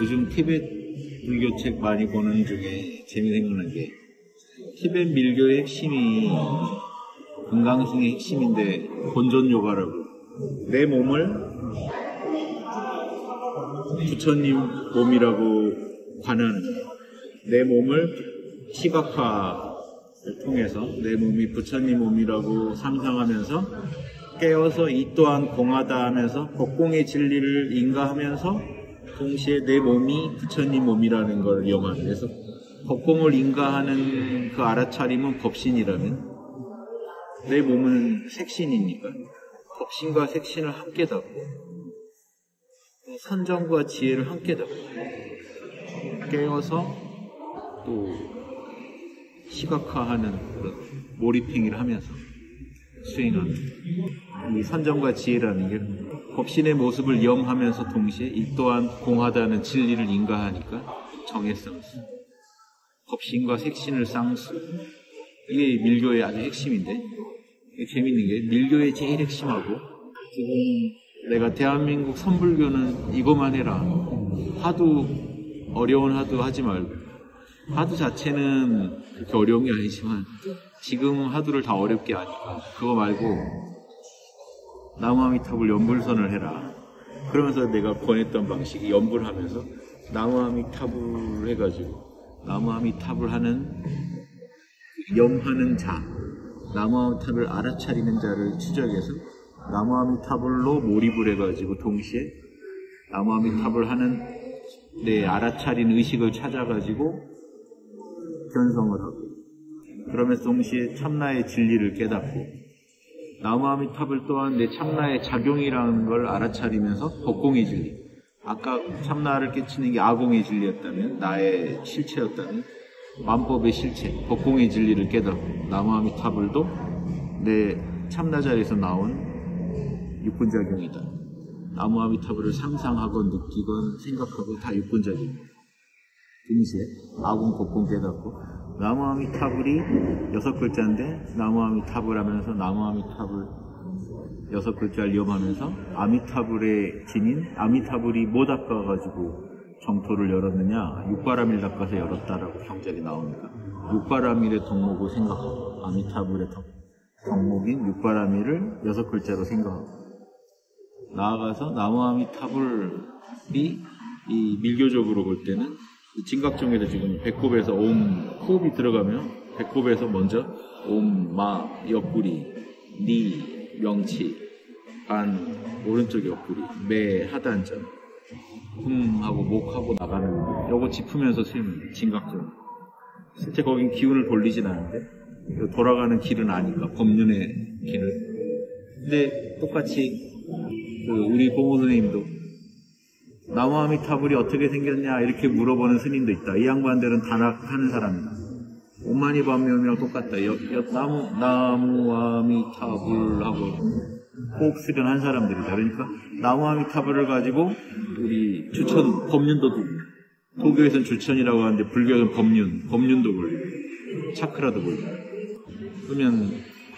요즘 티벳 불교 책 많이 보는 중에 재미 생각난 게 티벳 밀교의 핵심이 건강승의 핵심인데 본전 요가라고. 내 몸을 부처님 몸이라고 관하는 내 몸을 시각화를 통해서 내 몸이 부처님 몸이라고 상상하면서 깨어서 이 또한 공하다 하면서 법공의 진리를 인가하면서 동시에 내 몸이 부처님 몸이라는 걸 그래서 법공을 인가하는 그 알아차림은 법신이라면 내 몸은 색신이니까 법신과 색신을 함께 잡고 선정과 지혜를 함께 잡고 깨어서 또 시각화하는 그런 몰입행위를 하면서 수행하는 이 선정과 지혜라는 게 법신의 모습을 염하면서 동시에 이 또한 공하다는 진리를 인가하니까 정해쌍수. 법신과 색신을 쌍수. 이게 밀교의 아주 핵심인데 재밌는 게 밀교의 제일 핵심하고 지금 내가 대한민국 선불교는 이것만 해라. 하도 어려운 하도 하지 말고 하도 자체는 그렇게 어려운 게 아니지만 지금 하도를 다 어렵게 하니까 그거 말고 나무아미탑을 연불선을 해라. 그러면서 내가 권했던 방식이 연불하면서 나무아미탑을 해가지고 나무아미탑을 하는 염하는 자 나무아미탑을 알아차리는 자를 추적해서 나무아미탑을로 몰입을 해가지고 동시에 나무아미탑을 하는 내 알아차린 의식을 찾아가지고 견성을 하고 그러면서 동시에 참나의 진리를 깨닫고 나무아미탑을 또한 내 참나의 작용이라는 걸 알아차리면서 법공의 진리 아까 참나를 깨치는 게 아공의 진리였다면 나의 실체였다면 만법의 실체 법공의 진리를 깨닫고 나무아미탑을도 내 참나 자리에서 나온 육군작용이다. 나무아미타불을 상상하건 느끼건 생각하고 다 육군작용이다. 동시에 아군 법공 깨닫고 나무아미 타불이 여섯 글자인데 나무아미 타불 하면서 나무아미 타불 여섯 글자를 이용하면서 아미타불의 진인 아미타불이 뭐 닦아가지고 정토를 열었느냐 육바라밀 닦아서 열었다라고 경작이 나오니까 육바라밀의 덕목을 생각하고 아미타불의 덕목인 육바라밀을 여섯 글자로 생각하고 나아가서 나무아미 타불이 이 밀교적으로 볼 때는 진각종에도 지금 배꼽에서 옴 호흡이 들어가면 배꼽에서 먼저 옴 마 옆구리 니 명치 반 오른쪽 옆구리 매 하단전 흠하고 목하고 나가는 요거 짚으면서 스윙 진각종 실제 거긴 기운을 돌리진 않는데 돌아가는 길은 아니까 법륜의 길을. 근데 똑같이 그 우리 고모 선생님도 나무아미 타불이 어떻게 생겼냐 이렇게 물어보는 스님도 있다. 이 양반들은 단학하는 사람이다. 오마니 반면이랑 똑같다. 여, 여, 나무 나무아미 타불하고 호흡 수련한 사람들이다. 그러니까 나무아미 타불을 가지고 우리 주천 법륜도 도교에서는 주천이라고 하는데 불교에서는 법륜 법륜도 불리고 차크라도 불리고 그러면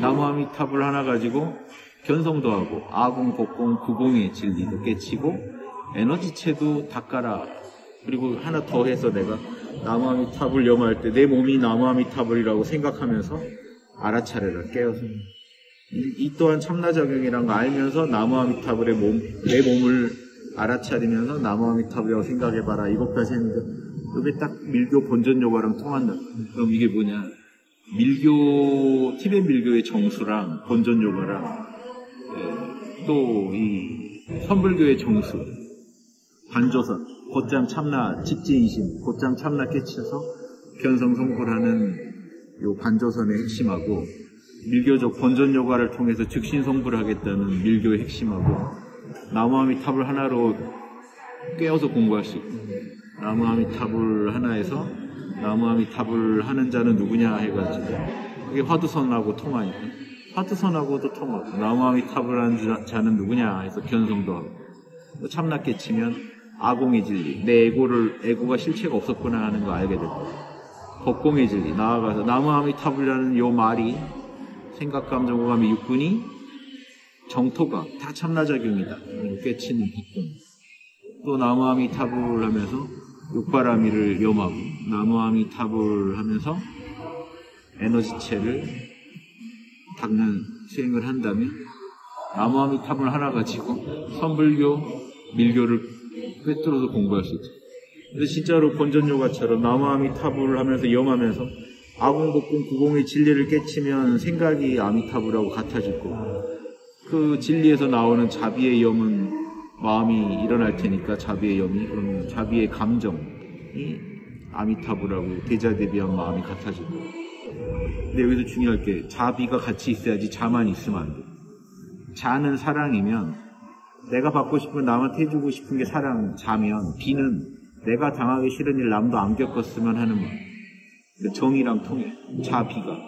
나무아미 타불 하나 가지고 견성도 하고 아공, 복공, 구공의 진리도 깨치고 에너지체도 닦아라. 그리고 하나 더 해서 내가 나무아미탑을 염할 때 내 몸이 나무아미탑을이라고 생각하면서 알아차려라 깨어서 이, 이 또한 참나작용이란 거 알면서 나무아미탑을의 몸, 내 몸을 알아차리면서 나무아미탑이라고 생각해봐라 이것까지 했는데 이게 딱 밀교 본전 요가랑 통한다. 그럼 이게 뭐냐? 밀교 티벳 밀교의 정수랑 본전 요가랑 또 이 선불교의 정수, 반조선, 곧장 참나 집지인심, 곧장 참나 깨쳐서 견성성불하는 요 반조선의 핵심하고 밀교적 본전 요가를 통해서 즉신 성불을 하겠다는 밀교의 핵심하고 나무아미탑을 하나로 깨어서 공부할 수 있고 나무아미탑을 하나에서 나무아미탑을 하는 자는 누구냐 해가지고 그게 화두선하고 통하니까 하트선하고도 통하고 나무아미탑을 하는 자는 누구냐 해서 견성도 하고 참나 깨치면 아공의 진리. 내 에고를 에고가 실체가 없었구나 하는 거 알게 되고 법공의 진리. 나아가서 나무아미탑이라는 요 말이 생각 감 정감의 육군이 정토가 다 참나작용이다. 깨치는 법공. 또 나무아미타불 하면서 육바라미를 염하고 나무아미타불 하면서 에너지체를 닦는 수행을 한다면 나무아미타불 하나 가지고 선불교, 밀교를 꿰뚫어서 공부할 수 있죠. 그래서 진짜로 본전요가처럼 나무아미타불을 하면서 염하면서 아공복공 구공의 진리를 깨치면 생각이 아미타불하고 같아질 거고 그 진리에서 나오는 자비의 염은 마음이 일어날 테니까 자비의 염이 그러면 자비의 감정이 아미타불하고 대자대비한 마음이 같아질 거고 근데 여기서 중요할 게 자비가 같이 있어야지 자만 있으면 안 돼. 자는 사랑이면 내가 받고 싶은 남한테 해주고 싶은 게 사랑 자면 비는 내가 당하기 싫은 일 남도 안 겪었으면 하는. 그 정이랑 통해 자 비가.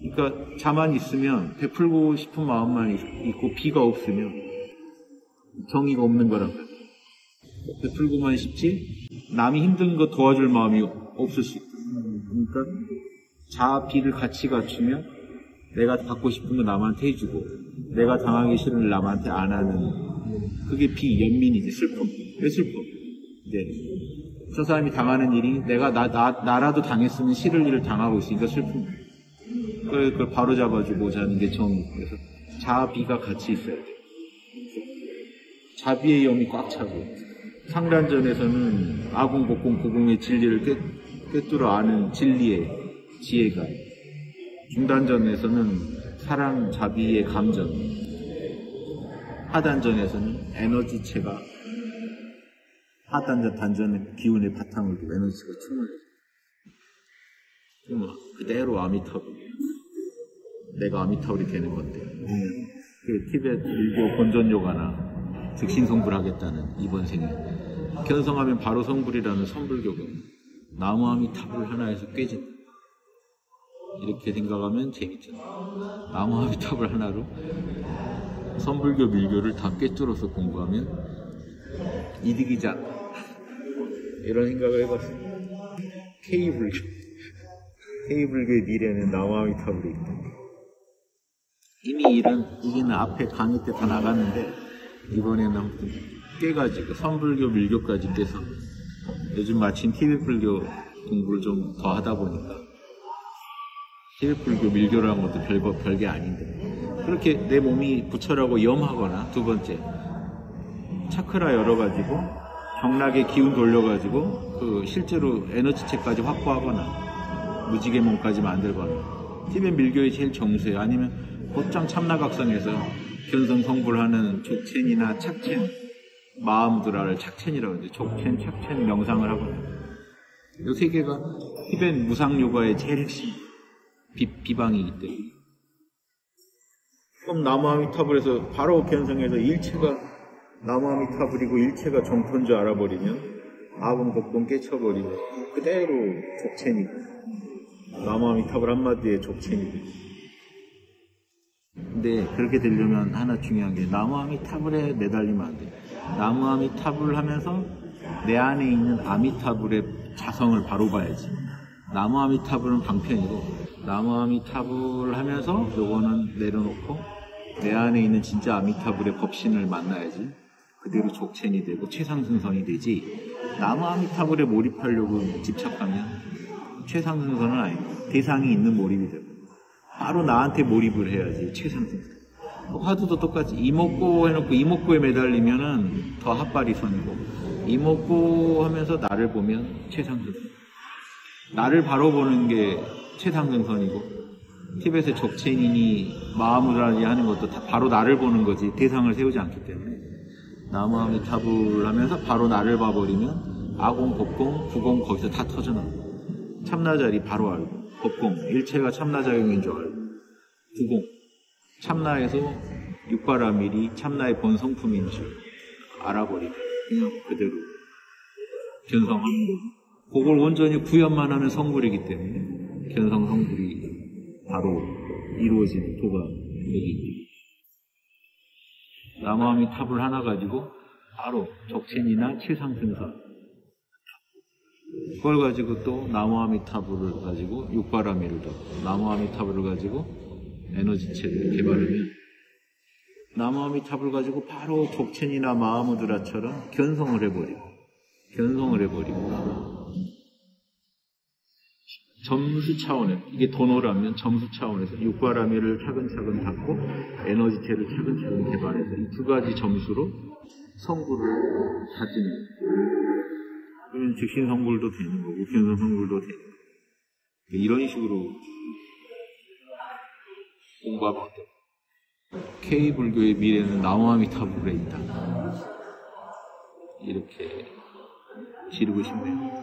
그러니까 자만 있으면 베풀고 싶은 마음만 있고 비가 없으면 정의가 없는 거란 말이야. 베풀고만 싶지 남이 힘든 거 도와줄 마음이 없을 수 있다. 그러니까 자 비를 같이 갖추면 내가 받고 싶은 거 남한테 해주고 내가 당하기 싫은 일 남한테 안 하는 그게 비연민이지 슬픔. 왜 슬픔? 네. 저 사람이 당하는 일이 내가 나, 나, 나라도 당했으면 싫을 일을 당하고 있으니까 슬픔. 그걸, 그걸 바로 잡아주고자 하는 게 정의. 그래서 자비가 같이 있어야 돼. 자비의 염이 꽉 차고 상단전에서는 아공 복공 구공의 진리를 꿰, 꿰뚫어 아는 진리의 지혜가 중단전에서는 사랑 자비의 감정 하단전에서는 에너지체가 하단전 단전의 기운의 바탕을 두고 에너지가 충만해져 그대로 아미타불 내가 아미타불이 되는 건데 그 티베트 일교 본전 요가나 즉신 성불하겠다는 이번 생에 견성하면 바로 성불이라는 선불교가 나무 아미타불 하나에서 깨진다 이렇게 생각하면 재밌잖아 나무 아미타불 하나로 선불교 밀교를 다 꿰뚫어서 공부하면 이득이지 않나 이런 생각을 해봤습니다 K불교. K불교의 미래는 나무 아미타불에 있다. 이미 이런 얘기는 앞에 강의 때 다 나갔는데 이번에는 아무튼 깨가지고 선불교 밀교까지 깨서 요즘 마침 TV불교 공부를 좀 더 하다 보니까 TV불교 밀교라는 것도 별거 별게 아닌데 그렇게 내 몸이 부처라고 염하거나 두 번째 차크라 열어가지고 경락의 기운 돌려가지고 그 실제로 에너지체까지 확보하거나 무지개 몸까지 만들거나 티벳 밀교의 제일 정수예요. 아니면 곧장 참나각성에서 견성 성불 하는 족첸이나 착첸 마음두라를 착첸이라고 하는데 족첸, 착첸 명상을 하거나. 이세 개가 티벳 무상요가의 제일 비, 비방이기 때문에 그럼 나무아미타불에서 바로 견성해서 일체가 나무아미타불이고 일체가 정토인 줄 알아버리면 아분곡동 깨쳐버리면 그대로 족첸이고 나무아미타불 한마디에 족첸이고 근데 그렇게 되려면 하나 중요한 게 나무아미타불에 매달리면 안 돼. 나무아미타불 하면서 내 안에 있는 아미타불의 자성을 바로 봐야지. 나무아미타불은 방편이고 나무 아미타불 하면서 요거는 내려놓고 내 안에 있는 진짜 아미타불의 법신을 만나야지. 그대로 족첸이 되고 최상승선이 되지. 나무 아미타불에 몰입하려고 집착하면 최상승선은 아니고 대상이 있는 몰입이 되고 바로 나한테 몰입을 해야지 최상승선. 화두도 똑같이 이목구 해놓고 이목구에 매달리면은 더 핫발이 선이고 이목구 하면서 나를 보면 최상승선. 나를 바로 보는 게 최상승선이고 티벳의 족체인이 마음을 하는 것도 다 바로 나를 보는 거지. 대상을 세우지 않기 때문에. 나무함이 탑을 하면서 바로 나를 봐버리면 아공, 법공, 구공 거기서 다 터져나와. 참나자리 바로 알고 법공 일체가 참나작용인 줄 알고 구공. 참나에서 육바라밀이 참나의 본성품인 줄 알아버리고 그냥 그대로. 견성하는 거고 그걸 온전히 구현만 하면 성불이기 때문에 견성 성불이 바로 이루어지는 도가 여기 나무아미 탑을 하나 가지고 바로 적첸이나 최상승사. 그걸 가지고 또 나무아미 탑을 가지고 육바라미를 더 나무아미 탑을 가지고 에너지체를 개발하면 나무아미탑을 가지고 바로 독첸이나 마하무드라처럼 견성을 해버리고 견성을 해버리고 점수 차원에서 이게 도노라면 점수 차원에서 육바라밀을 차근차근 닫고 에너지체를 차근차근 개발해서 이 두 가지 점수로 성구를 다지는 그러면 즉신 성불도 되는 거고 견성 성불도 되는 거고 이런 식으로 공부하면 어때요? K 불교의 미래는 나무아미타 불에 있다. 이렇게 지르고 싶네요.